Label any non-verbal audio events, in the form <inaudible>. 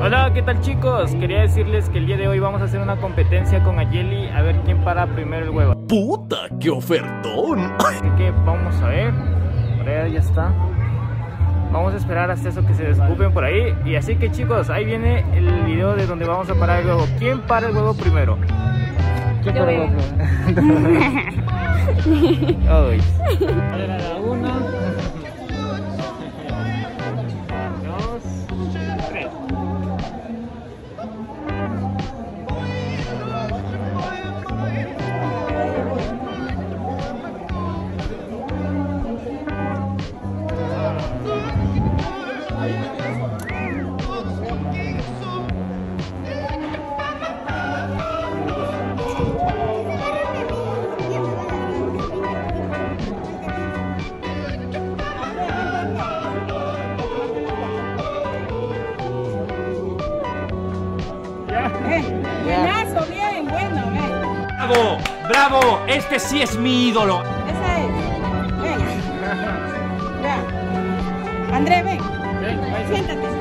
Hola, ¿qué tal chicos? Quería decirles que el día de hoy vamos a hacer una competencia con Ayeli a ver quién para primero el huevo. ¡Puta, qué ofertón! Así que vamos a ver. Por ahí ya está. Vamos a esperar hasta eso que se desocupen por ahí. Y así que chicos, ahí viene el video de donde vamos a parar el huevo. ¿Quién para el huevo primero? ¿Quién <laughs> <laughs> para el huevo primero? Ay. Buenazo, bien, bueno, ven. ¡Bravo! ¡Bravo! Este sí es mi ídolo. Esa es. Ven. Ya. André, ven. Siéntate.